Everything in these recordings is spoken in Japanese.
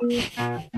you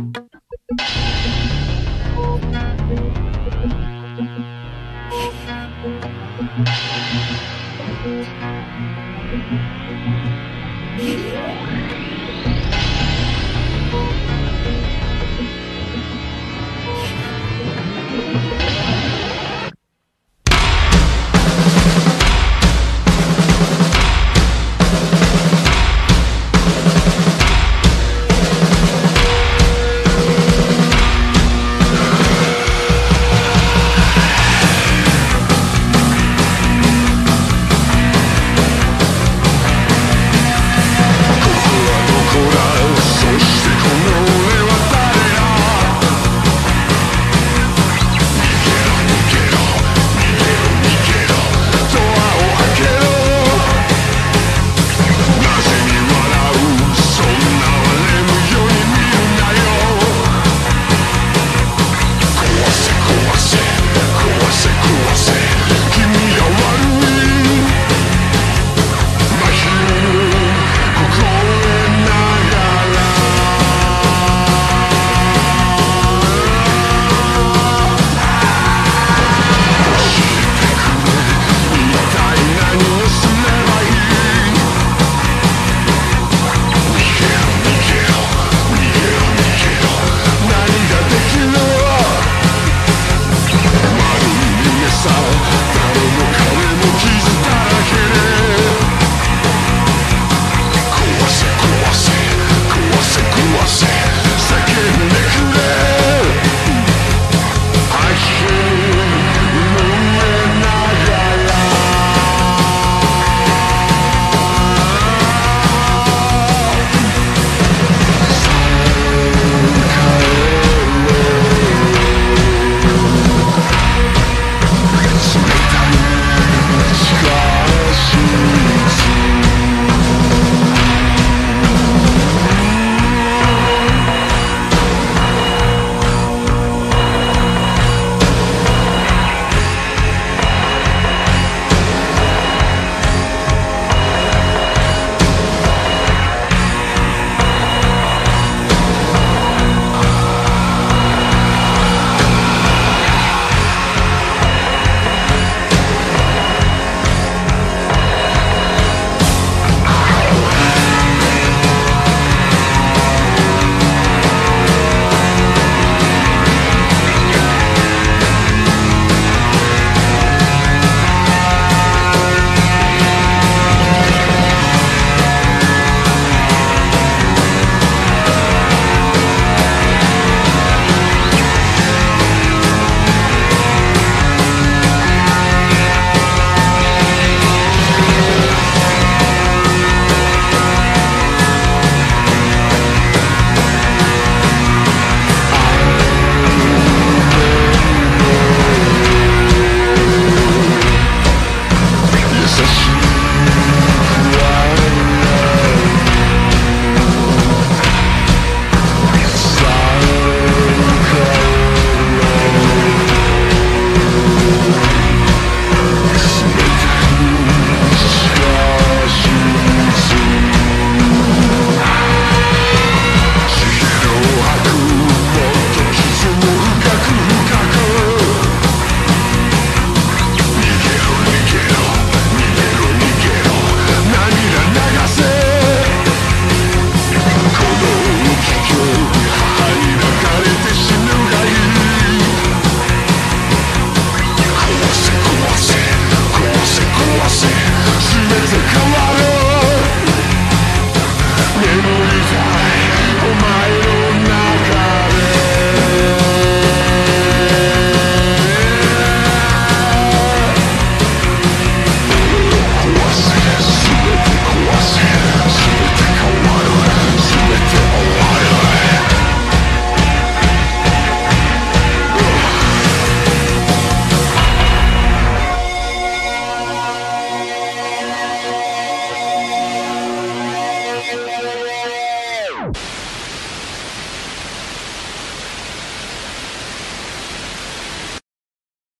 physical